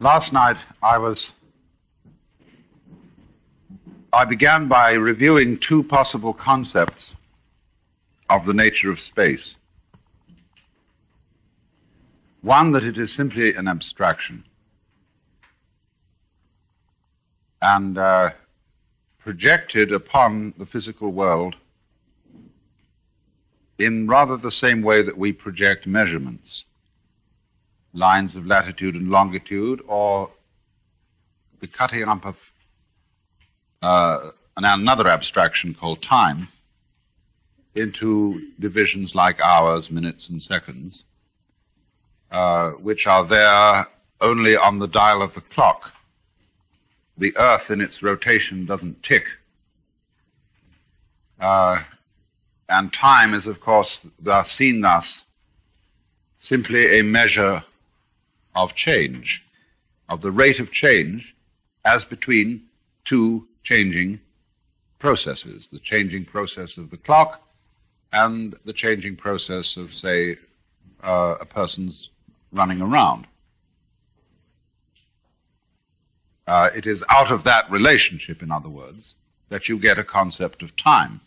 Last night I was. I began by reviewing two possible concepts of the nature of space. One, that it is simply an abstraction. And uh, projected upon the physical world in rather the same way that we project measurements lines of latitude and longitude, or the cutting up of uh, another abstraction called time into divisions like hours, minutes, and seconds, uh, which are there only on the dial of the clock. The Earth in its rotation doesn't tick. Uh, and time is, of course, thus seen thus simply a measure of change, of the rate of change as between two changing processes the changing process of the clock and the changing process of, say, uh, a person's running around. Uh, it is out of that relationship, in other words, that you get a concept of time.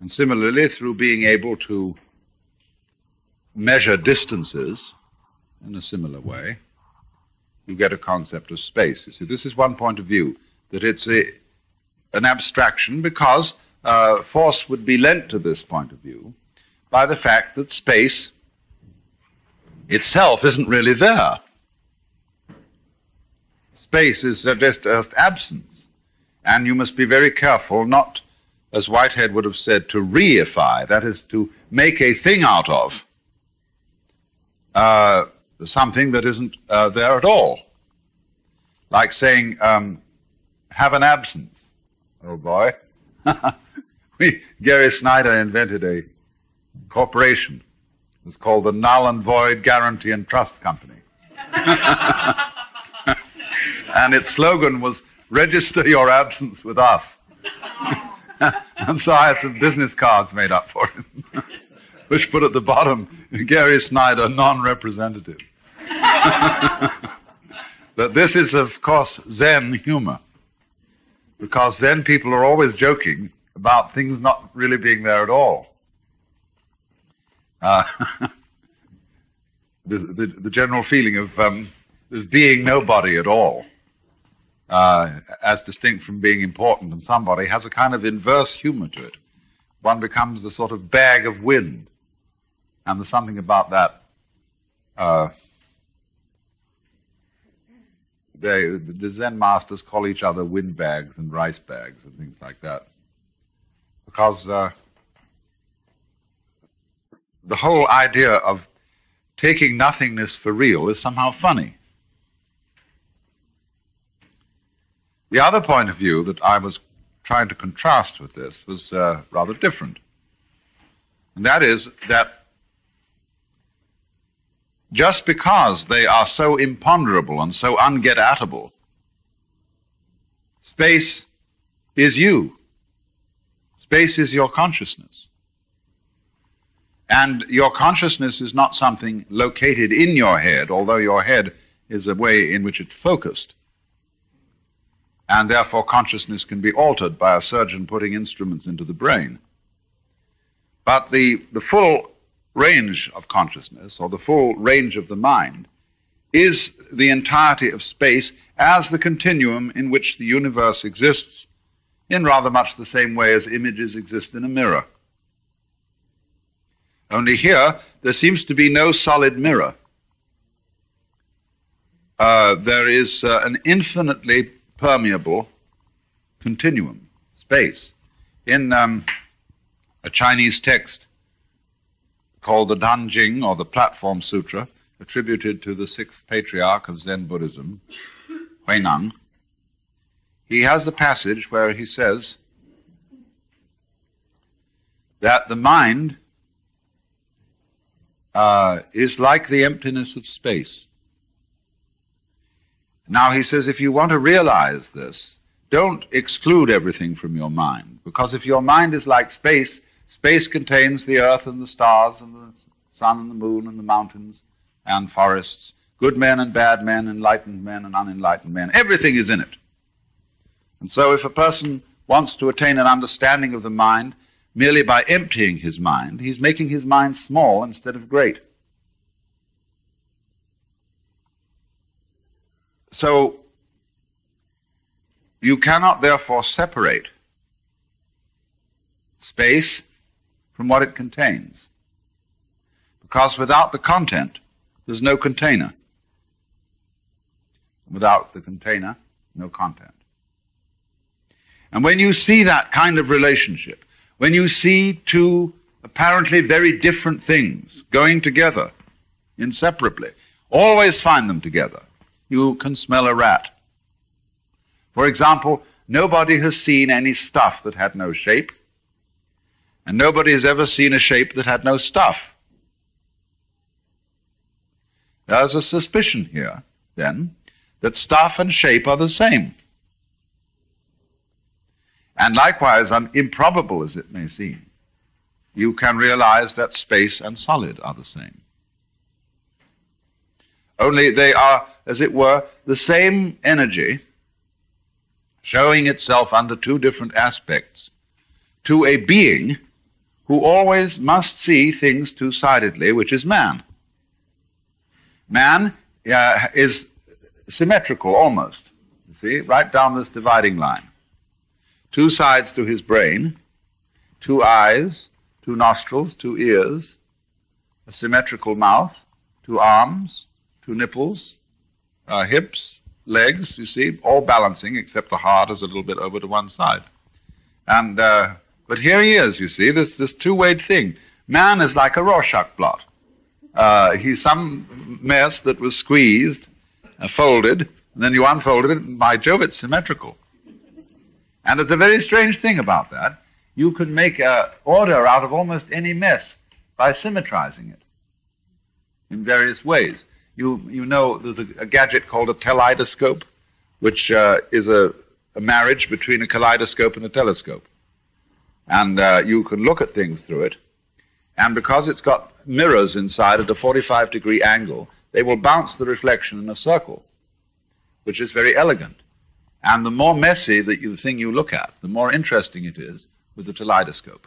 And similarly, through being able to measure distances, in a similar way, you get a concept of space. You see, this is one point of view, that it's a, an abstraction because uh, force would be lent to this point of view by the fact that space itself isn't really there. Space is just, just absence. And you must be very careful not, as Whitehead would have said, to reify, that is, to make a thing out of. Uh, something that isn't uh, there at all. Like saying, um, have an absence. Oh boy. Gary Snyder invented a corporation. It was called the Null and Void Guarantee and Trust Company. and its slogan was, register your absence with us. and so I had some business cards made up for it, which put at the bottom, Gary Snyder, non-representative. but this is, of course, Zen humor. Because Zen people are always joking about things not really being there at all. Uh, the, the, the, general feeling of um, being nobody at all, uh, as distinct from being important and somebody, has a kind of inverse humor to it. One becomes a sort of bag of wind. And there's something about that uh, they, the Zen masters call each other windbags and rice bags and things like that. Because uh, the whole idea of taking nothingness for real is somehow funny. The other point of view that I was trying to contrast with this was uh, rather different. And that is that just because they are so imponderable and so unget atable. Space is you. Space is your consciousness. And your consciousness is not something located in your head, although your head is a way in which it's focused. And therefore, consciousness can be altered by a surgeon putting instruments into the brain. But the, the full range of consciousness, or the full range of the mind, is the entirety of space as the continuum in which the universe exists, in rather much the same way as images exist in a mirror. Only here, there seems to be no solid mirror. Uh, there is uh, an infinitely permeable continuum, space. In um, a Chinese text, called the Tanjing, or the Platform Sutra, attributed to the sixth patriarch of Zen Buddhism, Huineng. He has the passage where he says that the mind uh, is like the emptiness of space. Now, he says, if you want to realize this, don't exclude everything from your mind, because if your mind is like space, Space contains the earth and the stars and the sun and the moon and the mountains and forests good men and bad men, enlightened men and unenlightened men. Everything is in it. And so if a person wants to attain an understanding of the mind merely by emptying his mind, he's making his mind small instead of great. So you cannot therefore separate space from what it contains. Because without the content, there's no container. Without the container, no content. And when you see that kind of relationship, when you see two apparently very different things going together inseparably, always find them together, you can smell a rat. For example, nobody has seen any stuff that had no shape, and nobody has ever seen a shape that had no stuff. There's a suspicion here, then, that stuff and shape are the same. And likewise, improbable as it may seem, you can realize that space and solid are the same. Only they are, as it were, the same energy showing itself under two different aspects to a being who always must see things two sidedly, which is man. Man uh, is symmetrical almost, you see, right down this dividing line two sides to his brain, two eyes, two nostrils, two ears, a symmetrical mouth, two arms, two nipples, uh, hips, legs, you see, all balancing except the heart is a little bit over to one side. And, uh, but here he is, you see, this, this two-weight thing. Man is like a Rorschach blot. Uh, he's some mess that was squeezed, uh, folded, and then you unfolded it, and by Jove, it's symmetrical. And it's a very strange thing about that. You can make order out of almost any mess by symmetrizing it in various ways. You, you know there's a, a gadget called a teleidoscope, which uh, is a, a, marriage between a kaleidoscope and a telescope. And uh, you can look at things through it. And because it's got mirrors inside at a 45 degree angle, they will bounce the reflection in a circle, which is very elegant. And the more messy that you, the thing you look at, the more interesting it is with the teleidoscope.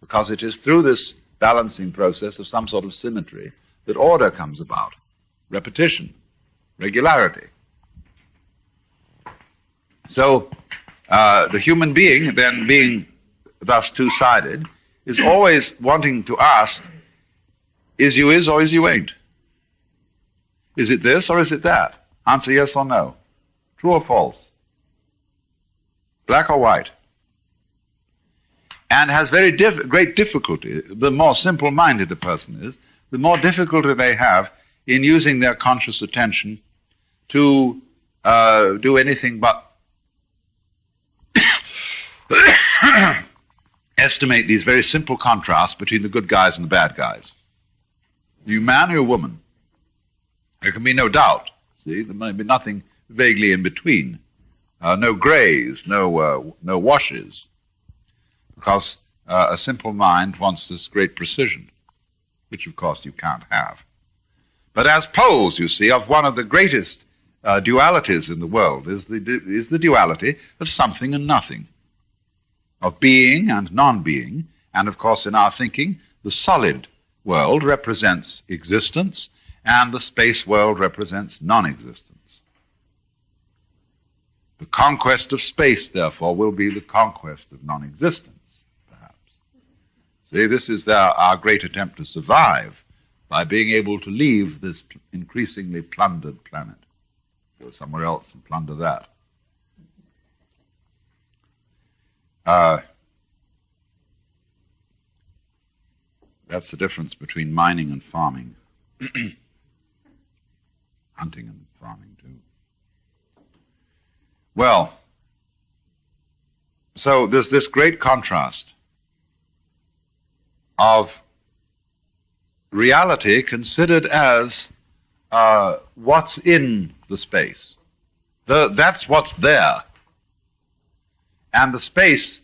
Because it is through this balancing process of some sort of symmetry that order comes about, repetition, regularity. So uh, the human being, then being thus two sided, is always wanting to ask, is you is or is you ain't? Is it this or is it that? Answer yes or no. True or false? black or white, and has very diff- great difficulty. The more simple minded a person is, the more difficulty they have in using their conscious attention to uh, do anything but estimate these very simple contrasts between the good guys and the bad guys. You man or you woman? There can be no doubt. See, there may be nothing vaguely in between. Uh, no grays, no, uh, no washes, because uh, a simple mind wants this great precision, which of course you can't have. But as poles, you see, of one of the greatest uh, dualities in the world is the, is the duality of something and nothing, of being and non-being, and of course in our thinking, the solid world represents existence, and the space world represents non-existence. The conquest of space, therefore, will be the conquest of non existence, perhaps. See, this is our great attempt to survive by being able to leave this increasingly plundered planet, go somewhere else and plunder that. Uh, that's the difference between mining and farming, hunting and farming. Too. Well, so there's this great contrast of reality considered as uh, what's in the space. The, that's what's there. And the space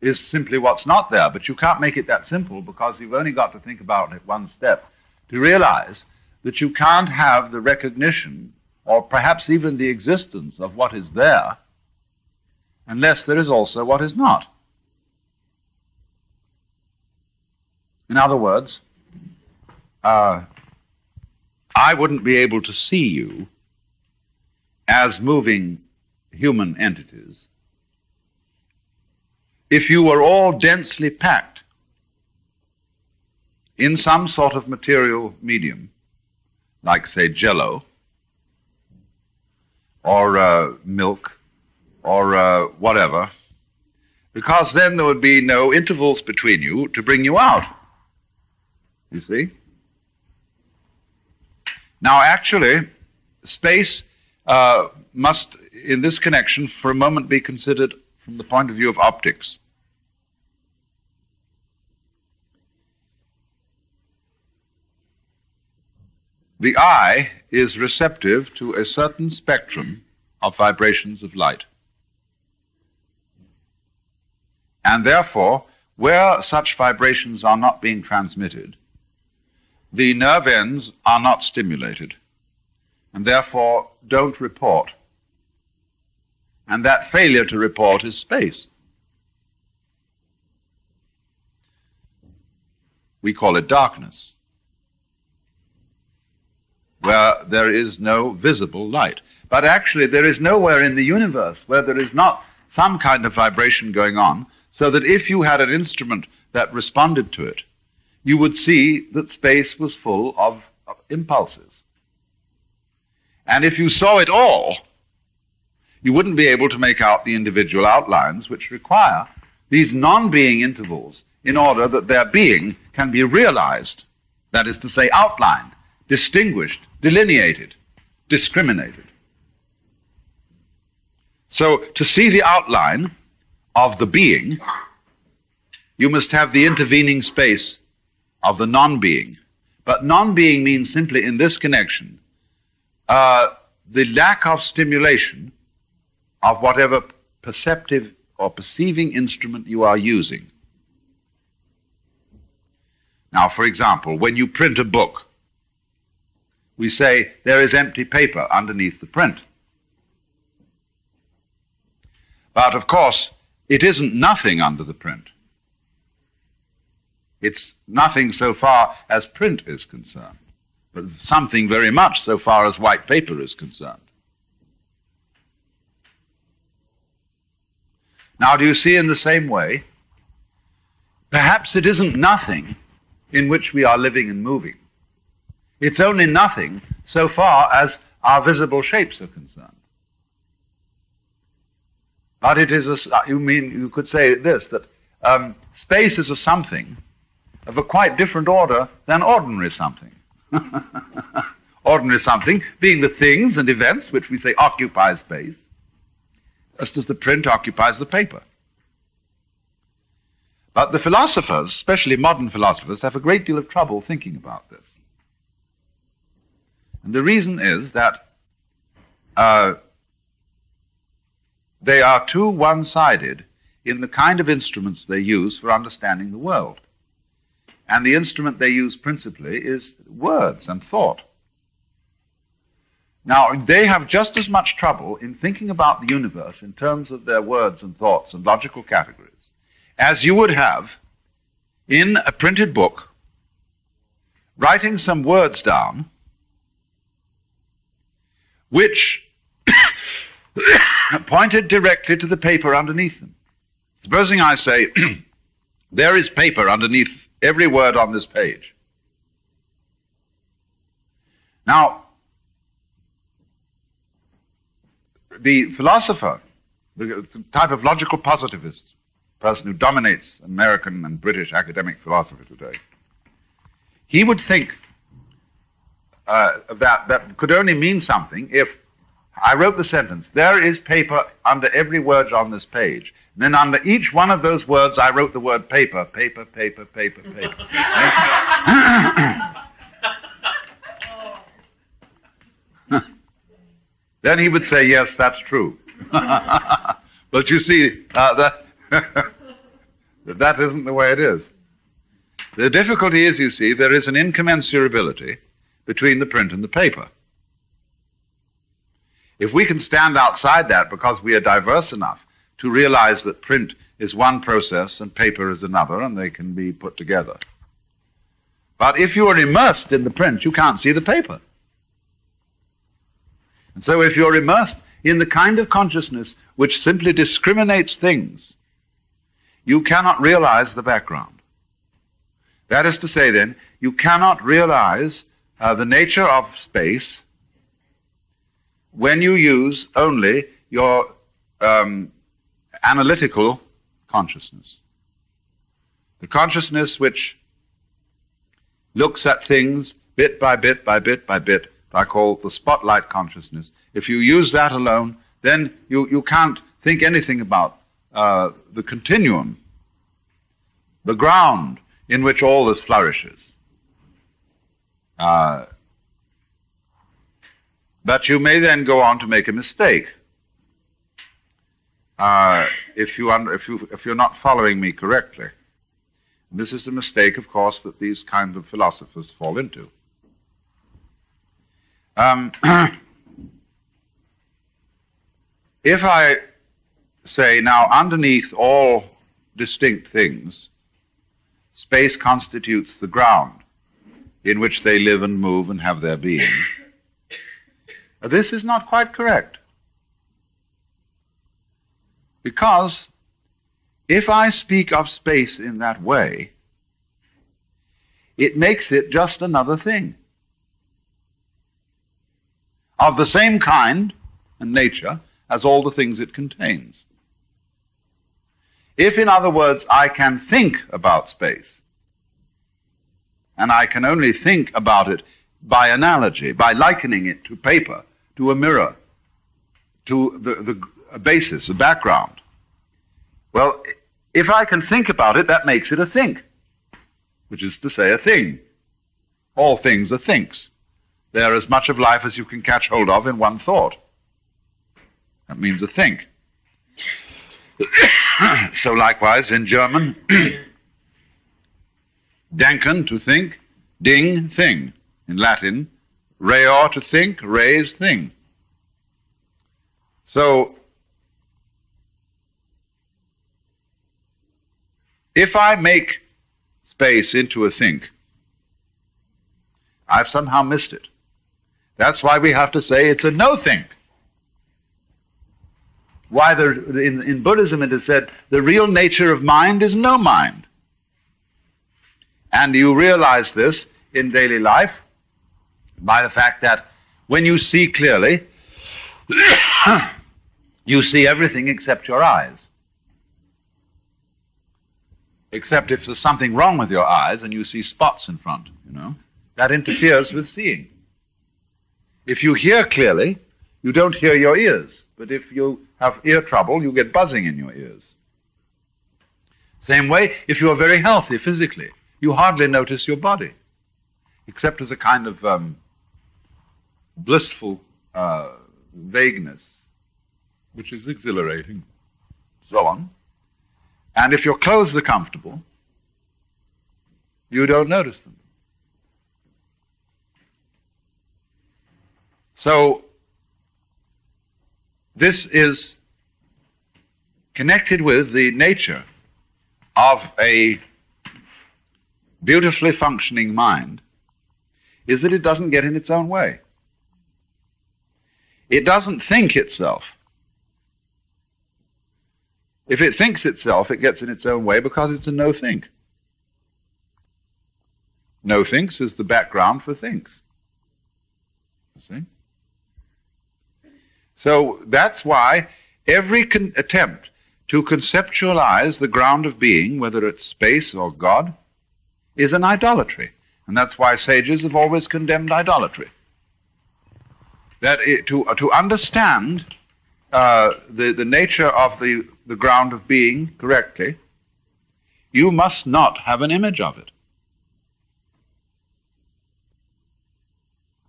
is simply what's not there. But you can't make it that simple because you've only got to think about it one step to realize that you can't have the recognition or perhaps even the existence of what is there unless there is also what is not. In other words, uh, I wouldn't be able to see you as moving human entities if you were all densely packed in some sort of material medium, like, say, jello, or uh, milk, or uh, whatever, because then there would be no intervals between you to bring you out. You see? Now, actually, space uh, must, in this connection, for a moment be considered from the point of view of optics. The eye is receptive to a certain spectrum of vibrations of light. And therefore, where such vibrations are not being transmitted, the nerve ends are not stimulated and therefore don't report. And that failure to report is space. We call it darkness, where there is no visible light. But actually, there is nowhere in the universe where there is not some kind of vibration going on, so that if you had an instrument that responded to it, you would see that space was full of, of impulses. And if you saw it all, you wouldn't be able to make out the individual outlines which require these non being intervals in order that their being can be realized, that is to say, outlined, distinguished, delineated, discriminated. So, to see the outline of the being, you must have the intervening space of the non being. But non being means simply in this connection uh, the lack of stimulation of whatever perceptive or perceiving instrument you are using. Now, for example, when you print a book, we say there is empty paper underneath the print. But of course, it isn't nothing under the print. It's nothing so far as print is concerned, but something very much so far as white paper is concerned. Now, do you see in the same way? Perhaps it isn't nothing in which we are living and moving. It's only nothing so far as our visible shapes are concerned. But it is a, you mean, you could say this, that um, space is a something of a quite different order than ordinary something. ordinary something being the things and events which we say occupy space, just as the print occupies the paper. But the philosophers, especially modern philosophers, have a great deal of trouble thinking about this. And the reason is that uh, they are too one sided in the kind of instruments they use for understanding the world. And the instrument they use principally is words and thought. Now, they have just as much trouble in thinking about the universe in terms of their words and thoughts and logical categories as you would have in a printed book writing some words down which pointed directly to the paper underneath them. Supposing I say, there is paper underneath every word on this page. Now, the philosopher, the type of logical positivist, person who dominates American and British academic philosophy today, he would think uh, that that could only mean something if I wrote the sentence, there is paper under every word on this page. And then under each one of those words, I wrote the word paper, paper, paper, paper, paper. then he would say, yes, that's true. but you see, uh, that, that isn't the way it is. The difficulty is, you see, there is an incommensurability between the print and the paper. If we can stand outside that because we are diverse enough to realize that print is one process and paper is another and they can be put together. But if you are immersed in the print, you can't see the paper. And so if you're immersed in the kind of consciousness which simply discriminates things, you cannot realize the background. That is to say, then, you cannot realize uh, the nature of space when you use only your um, analytical consciousness. The consciousness which looks at things bit by bit by bit by bit, I call the spotlight consciousness. If you use that alone, then you, you can't think anything about uh, the continuum, the ground in which all this flourishes. Uh, but you may then go on to make a mistake. Uh, if, you un- if, you, if you're not following me correctly. And this is the mistake, of course, that these kind of philosophers fall into. Um, if I say now, underneath all distinct things, space constitutes the ground in which they live and move and have their being. This is not quite correct. Because if I speak of space in that way, it makes it just another thing. Of the same kind and nature as all the things it contains. If, in other words, I can think about space, and I can only think about it by analogy, by likening it to paper, to a mirror, to the, the basis, the background. Well, if I can think about it, that makes it a think, which is to say, a thing. All things are thinks. They are as much of life as you can catch hold of in one thought. That means a think. so likewise in German, denken, to think, ding, thing. In Latin, reor, to think, res, thing. So If I make space into a think, I've somehow missed it. That's why we have to say it's a no think. Why there, in, in Buddhism it is said the real nature of mind is no mind. And you realize this in daily life by the fact that when you see clearly, you see everything except your eyes except if there's something wrong with your eyes and you see spots in front, you know. That interferes with seeing. If you hear clearly, you don't hear your ears. But if you have ear trouble, you get buzzing in your ears. Same way, if you are very healthy physically, you hardly notice your body, except as a kind of um, blissful uh, vagueness, which is exhilarating. So on. And if your clothes are comfortable, you don't notice them. So, this is connected with the nature of a beautifully functioning mind is that it doesn't get in its own way. It doesn't think itself. If it thinks itself, it gets in its own way because it's a no think. No thinks is the background for thinks. See? So that's why every con- attempt to conceptualize the ground of being, whether it's space or God, is an idolatry. And that's why sages have always condemned idolatry. That it, to, to understand uh, the, the nature of the the ground of being correctly, you must not have an image of it.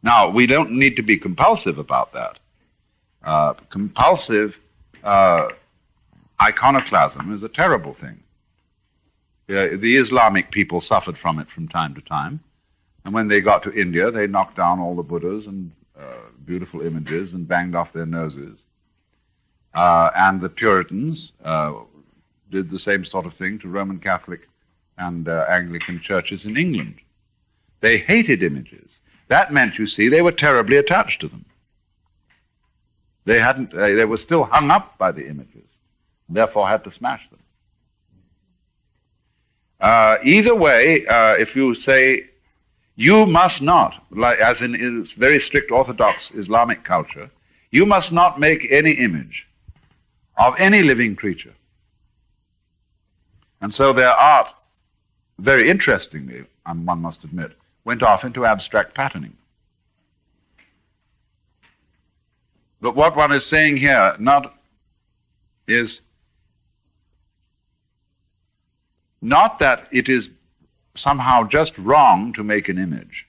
Now, we don't need to be compulsive about that. Uh, compulsive uh, iconoclasm is a terrible thing. Uh, the Islamic people suffered from it from time to time. And when they got to India, they knocked down all the Buddhas and uh, beautiful images and banged off their noses. Uh, and the Puritans uh, did the same sort of thing to Roman Catholic and uh, Anglican churches in England. They hated images. That meant, you see, they were terribly attached to them. They hadn't. they were still hung up by the images, therefore had to smash them. Uh, either way, uh, if you say you must not, like as in its very strict Orthodox Islamic culture, you must not make any image of any living creature. And so their art, very interestingly, one must admit, went off into abstract patterning. But what one is saying here not is not that it is somehow just wrong to make an image.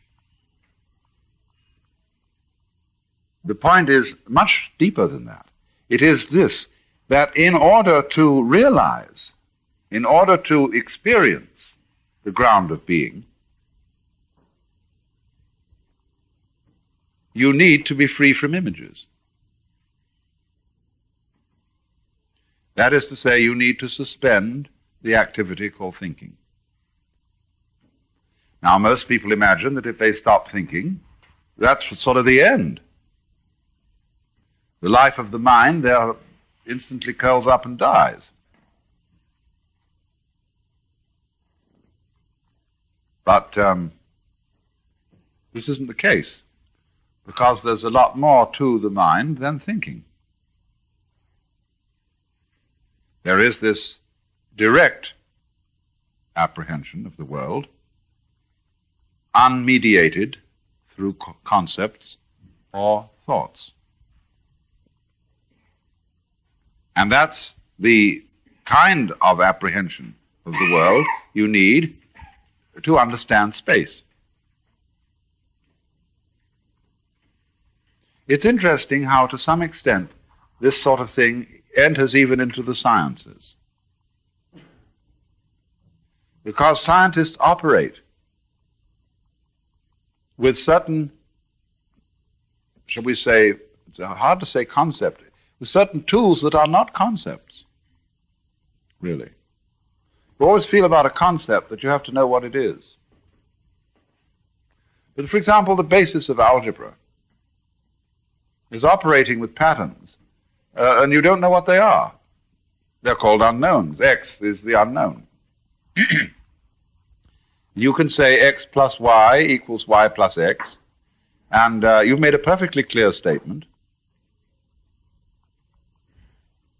The point is much deeper than that. It is this that in order to realize, in order to experience the ground of being, you need to be free from images. That is to say, you need to suspend the activity called thinking. Now, most people imagine that if they stop thinking, that's sort of the end. The life of the mind there instantly curls up and dies. But um, this isn't the case because there's a lot more to the mind than thinking. There is this direct apprehension of the world, unmediated through co- concepts or thoughts. And that's the kind of apprehension of the world you need to understand space. It's interesting how, to some extent, this sort of thing enters even into the sciences. Because scientists operate with certain, shall we say, it's hard to say concept, with certain tools that are not concepts, really. You always feel about a concept that you have to know what it is. But for example, the basis of algebra is operating with patterns, uh, and you don't know what they are. They're called unknowns. X is the unknown. you can say x plus y equals y plus x, and uh, you've made a perfectly clear statement.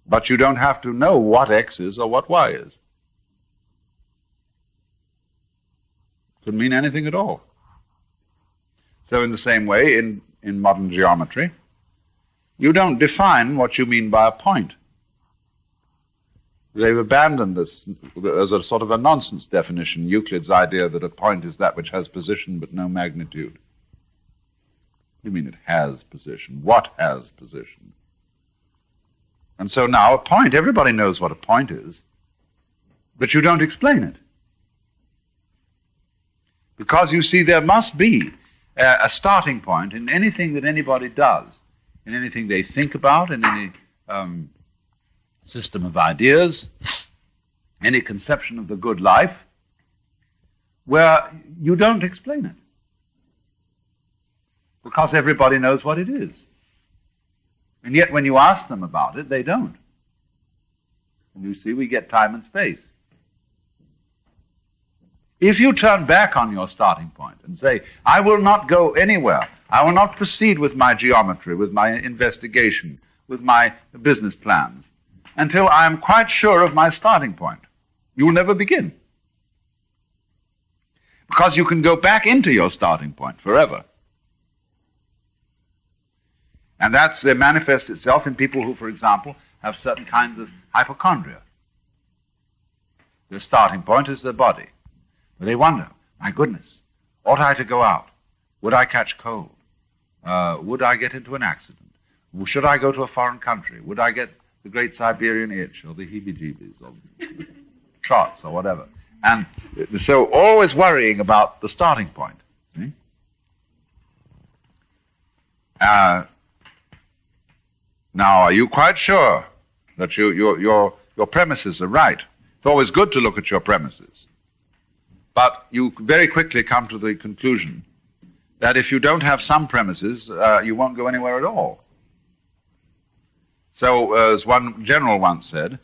But you don't have to know what x is or what y is. Could mean anything at all. So, in the same way, in, in modern geometry, you don't define what you mean by a point. They've abandoned this as a sort of a nonsense definition, Euclid's idea that a point is that which has position but no magnitude. You mean it has position? What has position? And so now a point, everybody knows what a point is, but you don't explain it. Because you see, there must be a, a starting point in anything that anybody does, in anything they think about, in any um, system of ideas, any conception of the good life, where you don't explain it. Because everybody knows what it is. And yet, when you ask them about it, they don't. And you see, we get time and space. If you turn back on your starting point and say, I will not go anywhere, I will not proceed with my geometry, with my investigation, with my business plans, until I am quite sure of my starting point. You will never begin. Because you can go back into your starting point forever. And that uh, manifests itself in people who, for example, have certain kinds of hypochondria. Their starting point is their body. But they wonder, my goodness, ought I to go out? Would I catch cold? Uh, would I get into an accident? Should I go to a foreign country? Would I get the Great Siberian Itch or the heebie-jeebies or trots or whatever. And so always worrying about the starting point. See? Uh, now, are you quite sure that you, your, your, your premises are right? It's always good to look at your premises. But you very quickly come to the conclusion that if you don't have some premises, uh, you won't go anywhere at all. So, uh, as one general once said,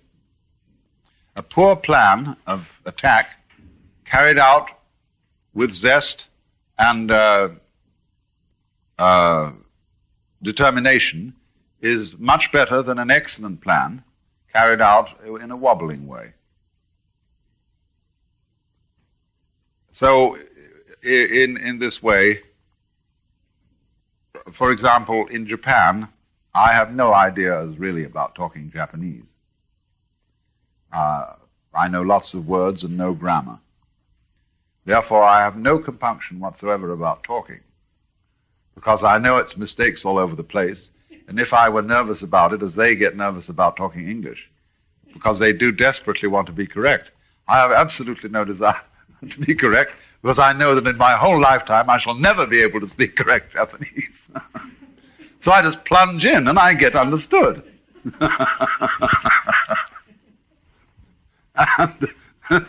a poor plan of attack carried out with zest and uh, uh, determination is much better than an excellent plan carried out in a wobbling way. So, in, in this way, for example, in Japan, I have no ideas really about talking Japanese. Uh, I know lots of words and no grammar. Therefore, I have no compunction whatsoever about talking, because I know it's mistakes all over the place. And if I were nervous about it, as they get nervous about talking English, because they do desperately want to be correct, I have absolutely no desire to be correct, because I know that in my whole lifetime I shall never be able to speak correct Japanese. so I just plunge in and I get understood. and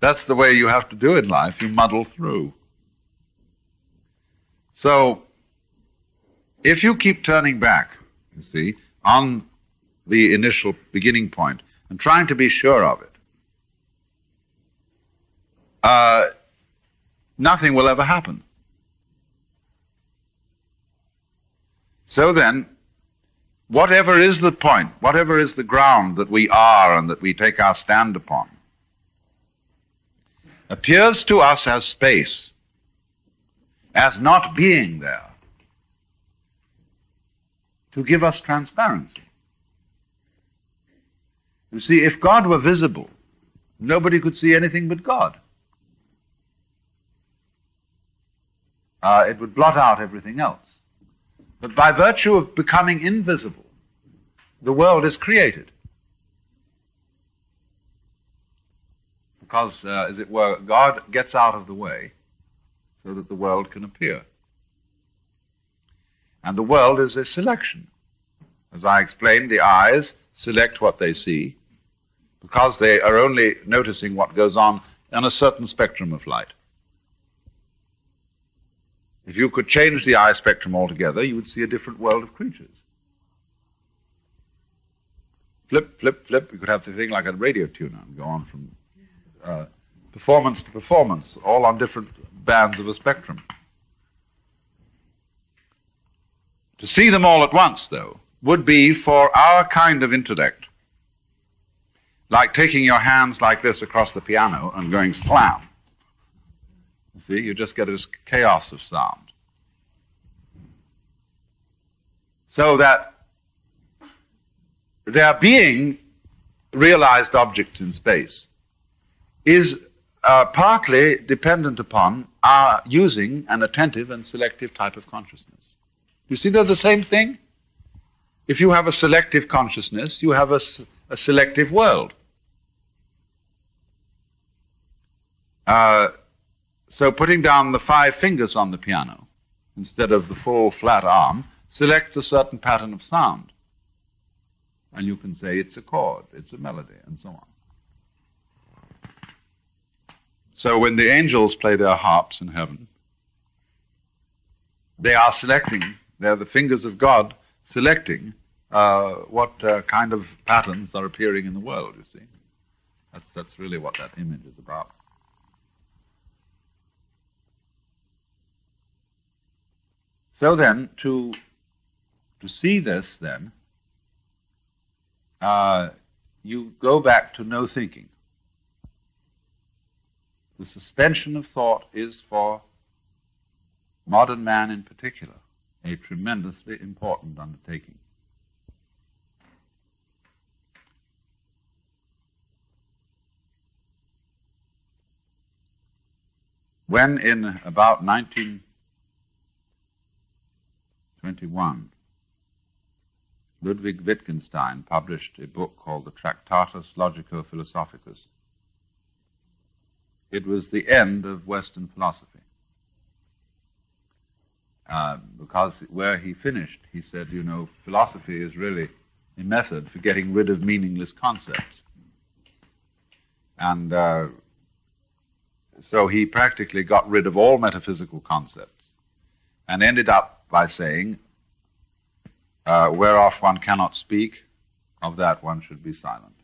that's the way you have to do in life. You muddle through. So, if you keep turning back, you see, on the initial beginning point and trying to be sure of it, uh, nothing will ever happen. So then, whatever is the point, whatever is the ground that we are and that we take our stand upon, appears to us as space, as not being there, to give us transparency. You see, if God were visible, nobody could see anything but God. Uh, it would blot out everything else. But by virtue of becoming invisible, the world is created. Because, uh, as it were, God gets out of the way so that the world can appear. And the world is a selection. As I explained, the eyes select what they see because they are only noticing what goes on in a certain spectrum of light. If you could change the eye spectrum altogether, you would see a different world of creatures. Flip, flip, flip. You could have the thing like a radio tuner and go on from uh, performance to performance, all on different bands of a spectrum. To see them all at once, though, would be for our kind of intellect like taking your hands like this across the piano and going slam. See, you just get this chaos of sound. So that there being realized objects in space is uh, partly dependent upon our using an attentive and selective type of consciousness. You see, they're the same thing. If you have a selective consciousness, you have a, a selective world. Uh, so putting down the five fingers on the piano instead of the full flat arm selects a certain pattern of sound. And you can say it's a chord, it's a melody, and so on. So when the angels play their harps in heaven, they are selecting, they're the fingers of God selecting uh, what uh, kind of patterns are appearing in the world, you see. That's, that's really what that image is about. So then, to, to see this, then, uh, you go back to no thinking. The suspension of thought is for modern man in particular a tremendously important undertaking. When in about 19 21, Ludwig Wittgenstein published a book called the Tractatus Logico-Philosophicus. It was the end of Western philosophy. Uh, because where he finished, he said, you know, philosophy is really a method for getting rid of meaningless concepts. And uh, so he practically got rid of all metaphysical concepts and ended up by saying, uh, whereof one cannot speak, of that one should be silent.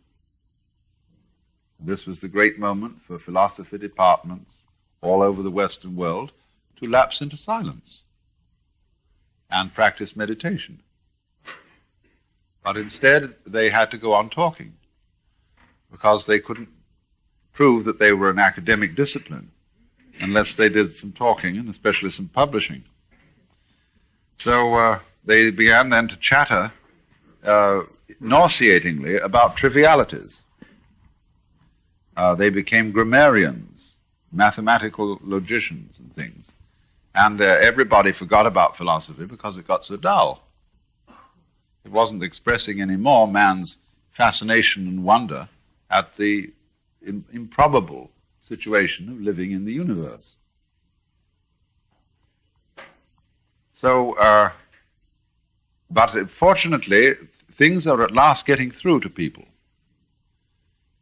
This was the great moment for philosophy departments all over the Western world to lapse into silence and practice meditation. But instead, they had to go on talking because they couldn't prove that they were an academic discipline unless they did some talking and especially some publishing. So uh, they began then to chatter uh, nauseatingly about trivialities. Uh, they became grammarians, mathematical logicians, and things. And uh, everybody forgot about philosophy because it got so dull. It wasn't expressing anymore man's fascination and wonder at the improbable situation of living in the universe. So, uh, but fortunately, things are at last getting through to people.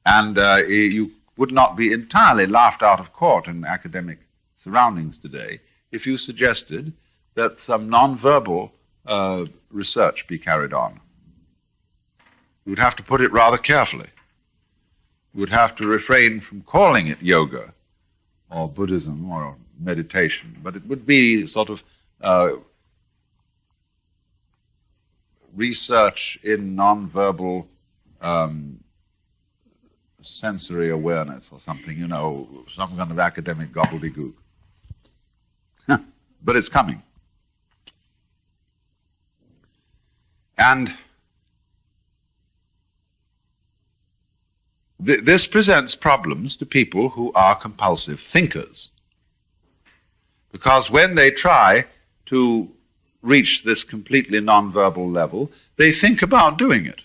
And uh, you would not be entirely laughed out of court in academic surroundings today if you suggested that some non-verbal uh, research be carried on. You would have to put it rather carefully. You would have to refrain from calling it yoga or Buddhism or meditation, but it would be sort of uh, research in non-verbal um, sensory awareness or something, you know, some kind of academic gobbledygook. but it's coming. And th- this presents problems to people who are compulsive thinkers. Because when they try to reach this completely nonverbal level, they think about doing it.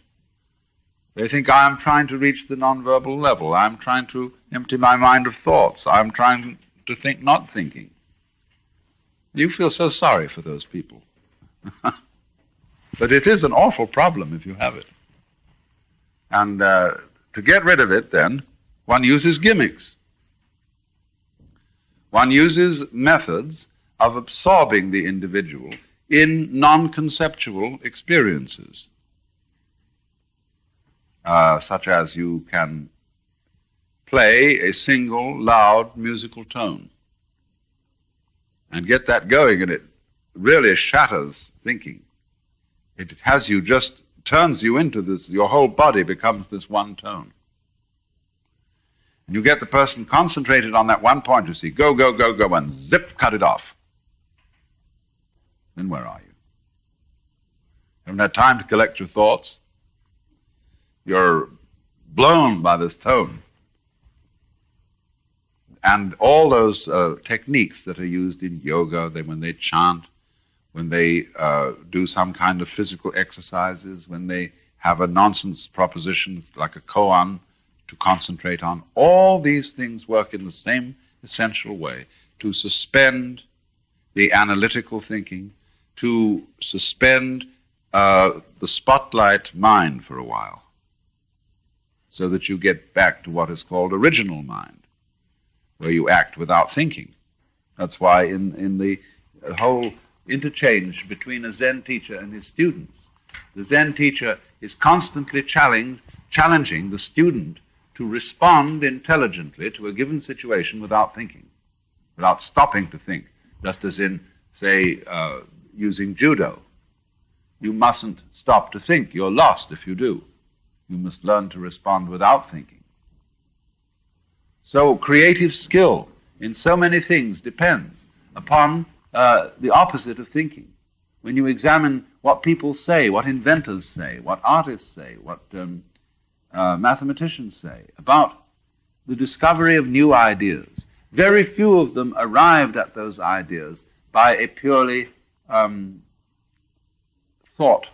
They think, I am trying to reach the nonverbal level. I'm trying to empty my mind of thoughts. I'm trying to think not thinking. You feel so sorry for those people. but it is an awful problem if you have it. And uh, to get rid of it, then, one uses gimmicks. One uses methods of absorbing the individual in non conceptual experiences, uh, such as you can play a single loud musical tone and get that going, and it really shatters thinking. It has you just turns you into this, your whole body becomes this one tone. And you get the person concentrated on that one point, you see, go, go, go, go, and zip, cut it off. Then where are you? You Haven't had time to collect your thoughts. You're blown by this tone and all those uh, techniques that are used in yoga, they, when they chant, when they uh, do some kind of physical exercises, when they have a nonsense proposition like a koan to concentrate on, all these things work in the same essential way to suspend the analytical thinking, to suspend uh, the spotlight mind for a while, so that you get back to what is called original mind where you act without thinking. That's why in, in the whole interchange between a Zen teacher and his students, the Zen teacher is constantly challenging the student to respond intelligently to a given situation without thinking, without stopping to think, just as in, say, uh, using judo. You mustn't stop to think. You're lost if you do. You must learn to respond without thinking. So creative skill in so many things depends upon uh, the opposite of thinking. When you examine what people say, what inventors say, what artists say, what um, uh, mathematicians say about the discovery of new ideas, very few of them arrived at those ideas by a purely um, thought,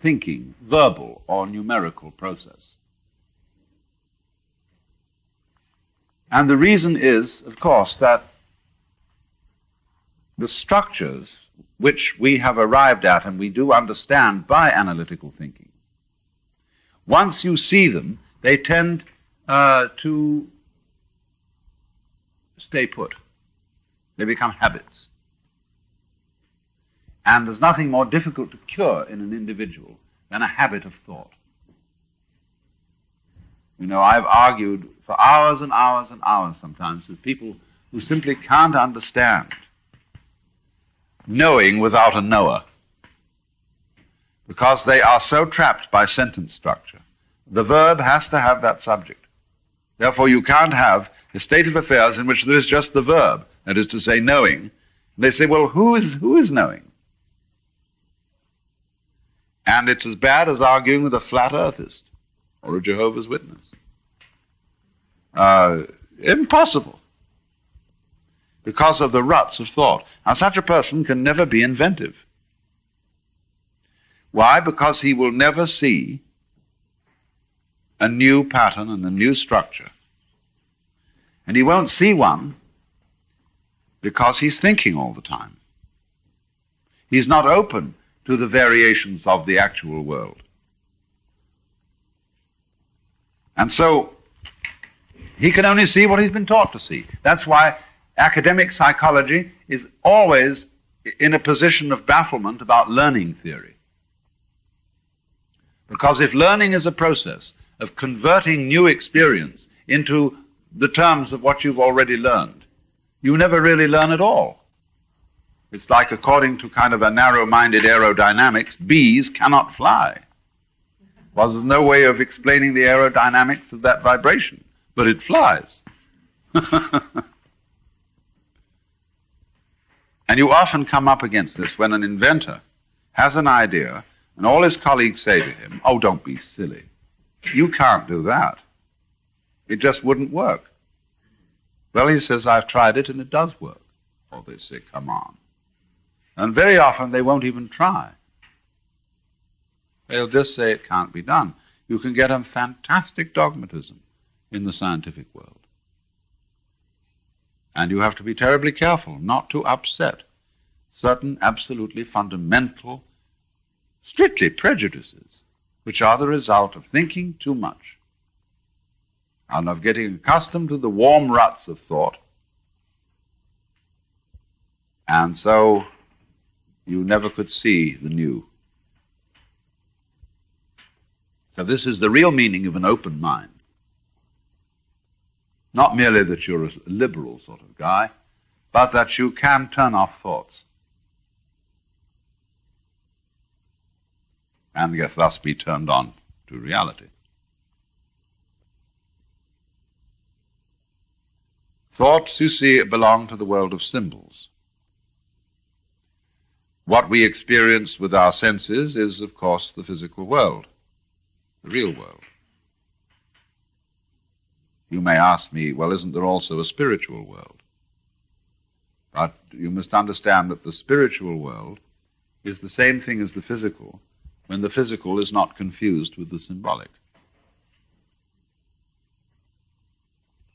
thinking, verbal, or numerical process. And the reason is, of course, that the structures which we have arrived at and we do understand by analytical thinking, once you see them, they tend uh, to stay put. They become habits. And there's nothing more difficult to cure in an individual than a habit of thought. You know, I've argued for hours and hours and hours sometimes with people who simply can't understand knowing without a knower because they are so trapped by sentence structure. The verb has to have that subject. Therefore, you can't have a state of affairs in which there is just the verb, that is to say, knowing. They say, well, who is, who is knowing? And it's as bad as arguing with a flat earthist or a Jehovah's Witness. Uh, impossible. Because of the ruts of thought. Now, such a person can never be inventive. Why? Because he will never see a new pattern and a new structure. And he won't see one because he's thinking all the time. He's not open to the variations of the actual world. And so he can only see what he's been taught to see. That's why academic psychology is always in a position of bafflement about learning theory. Because if learning is a process of converting new experience into the terms of what you've already learned, you never really learn at all. It's like, according to kind of a narrow minded aerodynamics, bees cannot fly. Well, there's no way of explaining the aerodynamics of that vibration, but it flies. and you often come up against this when an inventor has an idea and all his colleagues say to him, Oh, don't be silly. You can't do that. It just wouldn't work. Well, he says, I've tried it and it does work. Or they say, Come on. And very often they won't even try. They'll just say it can't be done. You can get a fantastic dogmatism in the scientific world. And you have to be terribly careful not to upset certain absolutely fundamental, strictly prejudices, which are the result of thinking too much and of getting accustomed to the warm ruts of thought. And so you never could see the new. So, this is the real meaning of an open mind. Not merely that you're a liberal sort of guy, but that you can turn off thoughts. And yes, thus be turned on to reality. Thoughts, you see, belong to the world of symbols. What we experience with our senses is, of course, the physical world, the real world. You may ask me, well, isn't there also a spiritual world? But you must understand that the spiritual world is the same thing as the physical when the physical is not confused with the symbolic.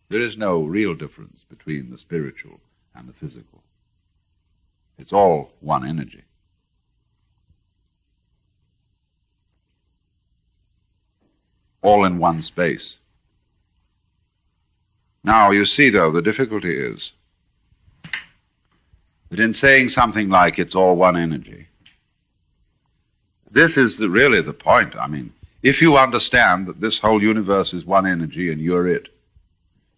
There is no real difference between the spiritual and the physical. It's all one energy. All in one space. Now, you see, though, the difficulty is that in saying something like it's all one energy, this is the, really the point. I mean, if you understand that this whole universe is one energy and you're it,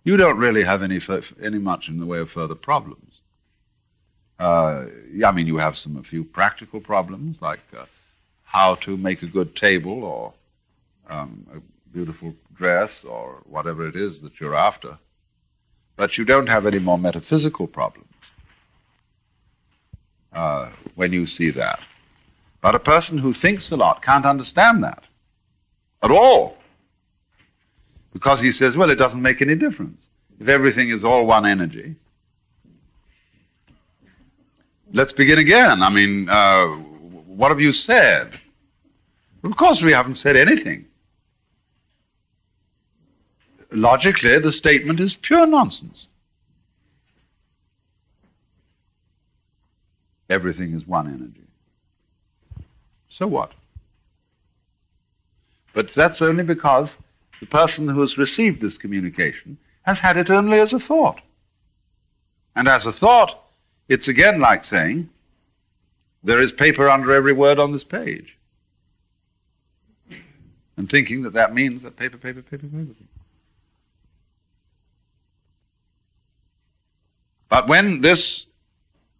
you don't really have any, any much in the way of further problems. Uh, I mean, you have some a few practical problems like uh, how to make a good table or um, a beautiful dress or whatever it is that you're after. But you don't have any more metaphysical problems uh, when you see that. But a person who thinks a lot can't understand that at all. Because he says, well, it doesn't make any difference. If everything is all one energy, let's begin again. I mean, uh, what have you said? Of course, we haven't said anything. Logically, the statement is pure nonsense. everything is one energy. So what? But that's only because the person who has received this communication has had it only as a thought. And as a thought, it's again like saying, there is paper under every word on this page. And thinking that that means that paper, paper, paper, paper. But when this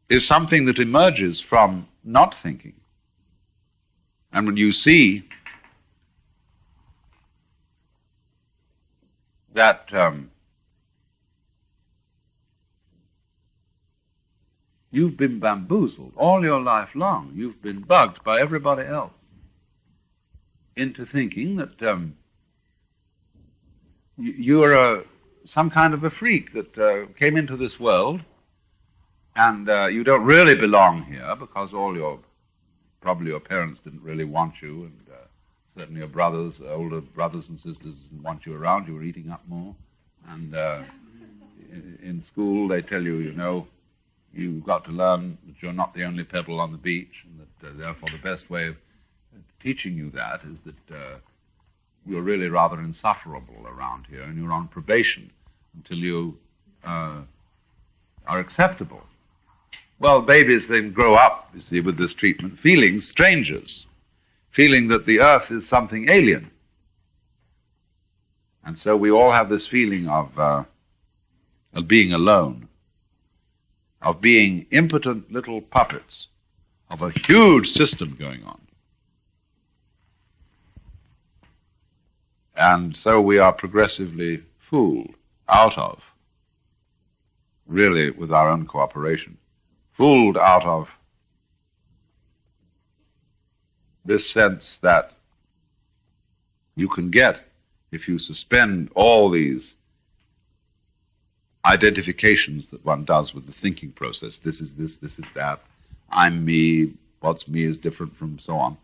is something that emerges from not thinking, and when you see that um, you've been bamboozled all your life long, you've been bugged by everybody else into thinking that um, you're a, some kind of a freak that uh, came into this world and uh, you don't really belong here because all your probably your parents didn't really want you, and uh, certainly your brothers, older brothers and sisters, didn't want you around. You were eating up more, and uh, in school they tell you, you know, you've got to learn that you're not the only pebble on the beach, and that uh, therefore the best way of teaching you that is that uh, you're really rather insufferable around here, and you're on probation until you uh, are acceptable. Well, babies then grow up, you see, with this treatment, feeling strangers, feeling that the earth is something alien. And so we all have this feeling of, uh, of being alone, of being impotent little puppets of a huge system going on. And so we are progressively fooled out of, really, with our own cooperation fooled out of this sense that you can get if you suspend all these identifications that one does with the thinking process. This is this, this is that. I'm me. What's me is different from so on.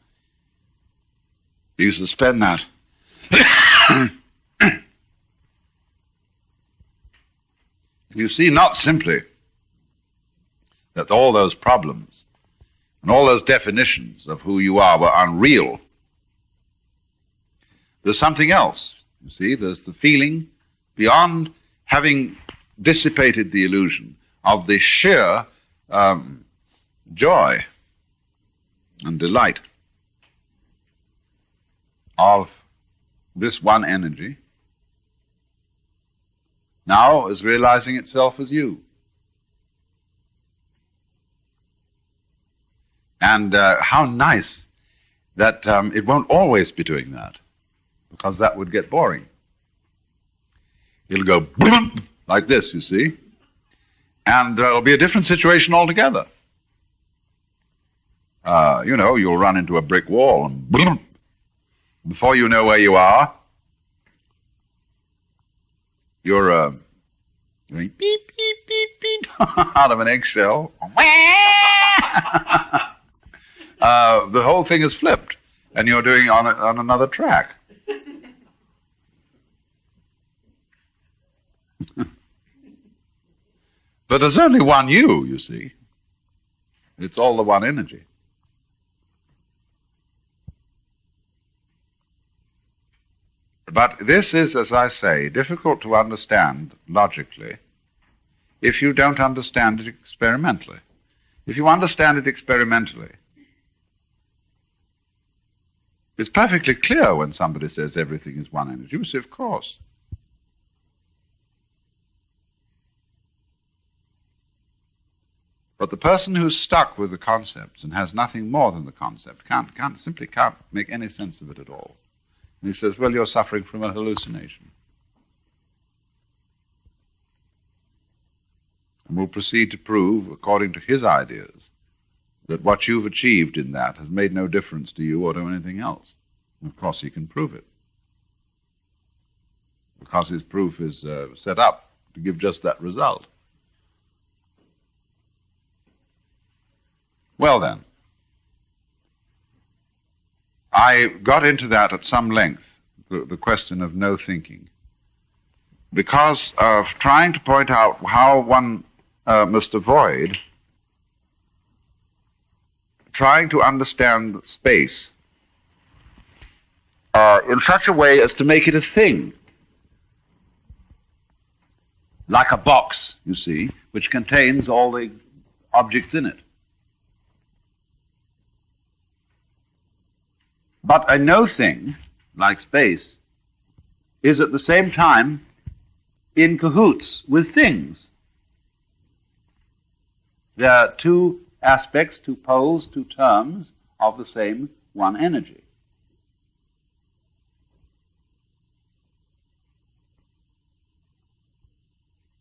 You suspend that. you see not simply that all those problems and all those definitions of who you are were unreal. There's something else. You see, there's the feeling beyond having dissipated the illusion of the sheer um, joy and delight of this one energy now is realizing itself as you. And uh, how nice that um, it won't always be doing that, because that would get boring. It'll go like this, you see, and uh, it'll be a different situation altogether. Uh, you know, you'll run into a brick wall, and boom, before you know where you are, you're uh, going beep, beep, beep, beep out of an eggshell. uh, the whole thing is flipped, and you're doing on on another track. but there's only one you, you see. It's all the one energy. But this is, as I say, difficult to understand logically if you don't understand it experimentally. If you understand it experimentally, it's perfectly clear when somebody says everything is one energy. You say, of course. But the person who's stuck with the concepts and has nothing more than the concept can't, can't simply can't make any sense of it at all. And he says, well, you're suffering from a hallucination. And we'll proceed to prove, according to his ideas, that what you've achieved in that has made no difference to you or to anything else. And of course, he can prove it. Because his proof is uh, set up to give just that result. Well, then, I got into that at some length, the, the question of no thinking, because of trying to point out how one uh, must avoid trying to understand space uh, in such a way as to make it a thing. Like a box, you see, which contains all the objects in it. But a no thing, like space, is at the same time in cahoots with things. There are two aspects, two poles, two terms of the same one energy.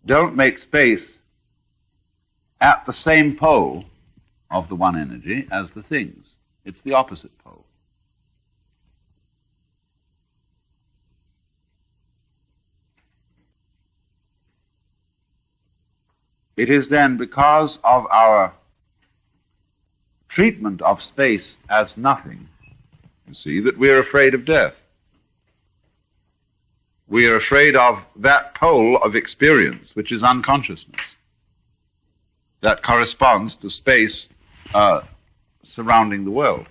Don't make space at the same pole of the one energy as the things. It's the opposite pole. It is then because of our treatment of space as nothing, you see, that we're afraid of death. We are afraid of that pole of experience, which is unconsciousness, that corresponds to space uh, surrounding the world.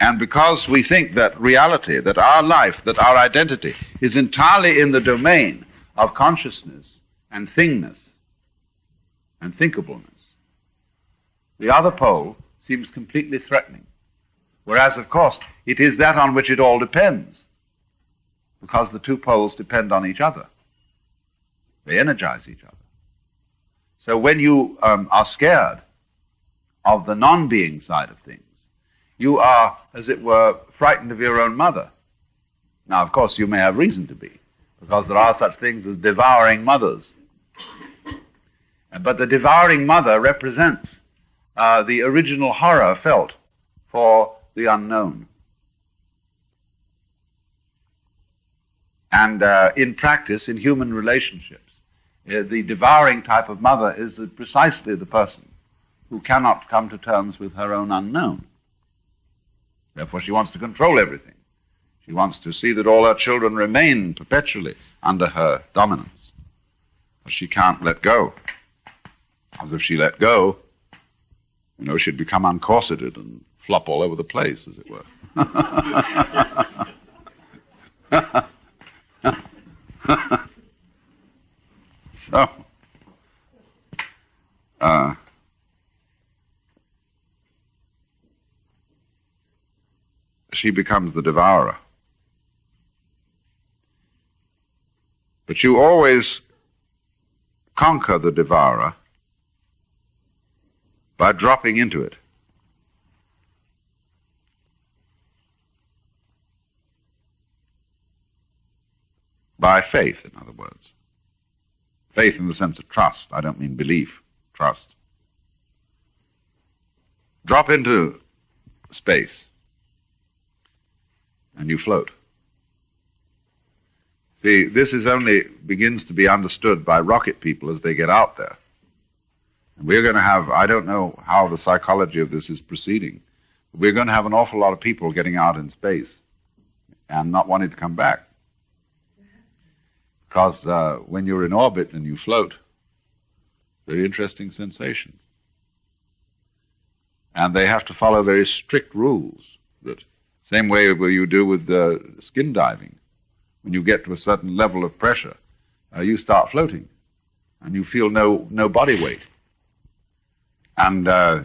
And because we think that reality, that our life, that our identity is entirely in the domain of consciousness and thingness and thinkableness. The other pole seems completely threatening. Whereas, of course, it is that on which it all depends, because the two poles depend on each other. They energize each other. So when you um, are scared of the non being side of things, you are, as it were, frightened of your own mother. Now, of course, you may have reason to be because there are such things as devouring mothers. But the devouring mother represents uh, the original horror felt for the unknown. And uh, in practice, in human relationships, uh, the devouring type of mother is precisely the person who cannot come to terms with her own unknown. Therefore, she wants to control everything. She wants to see that all her children remain perpetually under her dominance. But she can't let go. As if she let go, you know, she'd become uncorseted and flop all over the place, as it were. so, uh, she becomes the devourer. But you always conquer the devourer by dropping into it. By faith, in other words. Faith in the sense of trust. I don't mean belief, trust. Drop into space and you float. See, this is only begins to be understood by rocket people as they get out there. And we're going to have, I don't know how the psychology of this is proceeding, but we're going to have an awful lot of people getting out in space and not wanting to come back. Because uh, when you're in orbit and you float, very interesting sensation. And they have to follow very strict rules. That same way you do with uh, skin diving when you get to a certain level of pressure, uh, you start floating and you feel no, no body weight. And uh,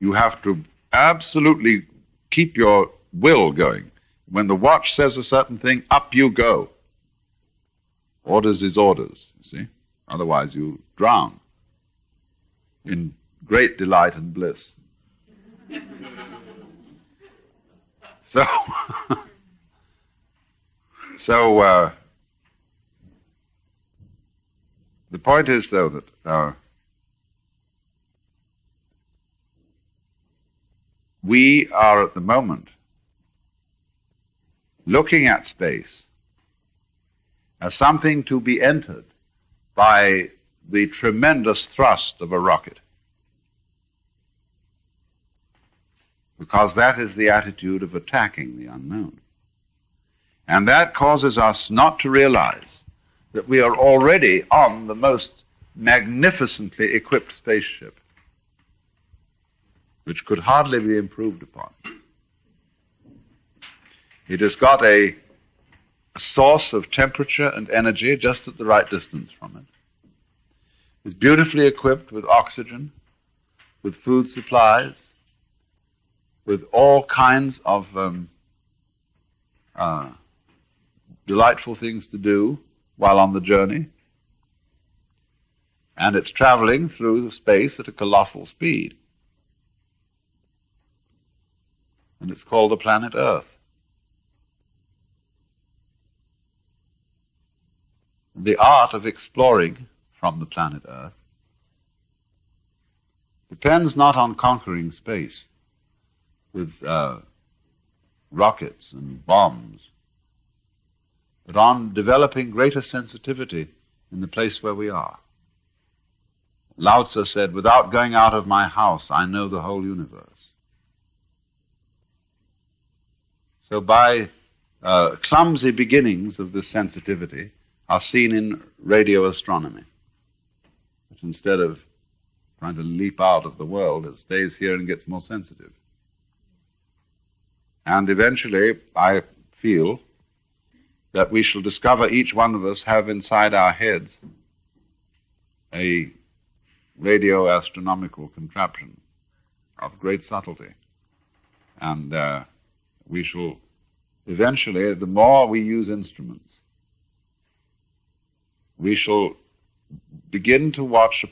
you have to absolutely keep your will going. When the watch says a certain thing, up you go. Orders is orders, you see. Otherwise, you drown in great delight and bliss. so. So uh, the point is, though, that uh, we are at the moment looking at space as something to be entered by the tremendous thrust of a rocket. Because that is the attitude of attacking the unknown. And that causes us not to realize that we are already on the most magnificently equipped spaceship which could hardly be improved upon. It has got a, a source of temperature and energy just at the right distance from it. It's beautifully equipped with oxygen, with food supplies, with all kinds of um, uh, delightful things to do while on the journey. And it's traveling through space at a colossal speed. And it's called the planet Earth. The art of exploring from the planet Earth depends not on conquering space with uh, rockets and bombs, but on developing greater sensitivity in the place where we are. Lao Tzu said, Without going out of my house, I know the whole universe. So, by uh, clumsy beginnings of this sensitivity are seen in radio astronomy. But instead of trying to leap out of the world, it stays here and gets more sensitive. And eventually, I feel that we shall discover each one of us have inside our heads a radio astronomical contraption of great subtlety. And uh, we shall eventually, the more we use instruments, we shall begin to watch a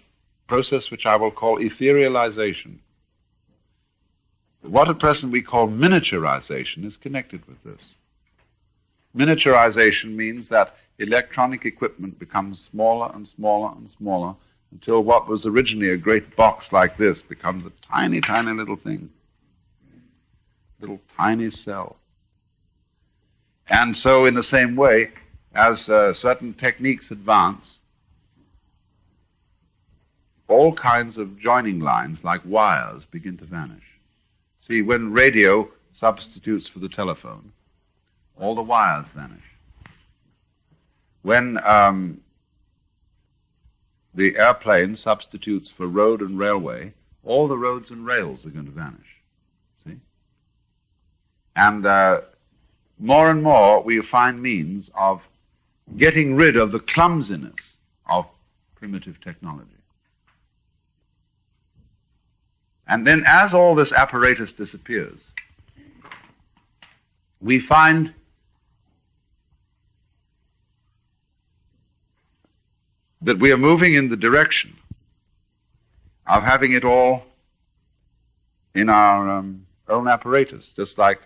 process which I will call etherealization. What at present we call miniaturization is connected with this. Miniaturization means that electronic equipment becomes smaller and smaller and smaller until what was originally a great box like this becomes a tiny, tiny little thing. Little tiny cell. And so, in the same way, as uh, certain techniques advance, all kinds of joining lines, like wires, begin to vanish. See, when radio substitutes for the telephone, all the wires vanish. When um, the airplane substitutes for road and railway, all the roads and rails are going to vanish. See? And uh, more and more we find means of getting rid of the clumsiness of primitive technology. And then, as all this apparatus disappears, we find that we are moving in the direction of having it all in our um, own apparatus, just like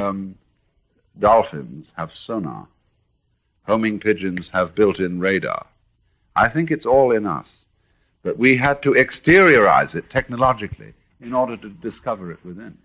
um, dolphins have sonar, homing pigeons have built in radar. I think it's all in us, but we had to exteriorize it technologically in order to discover it within.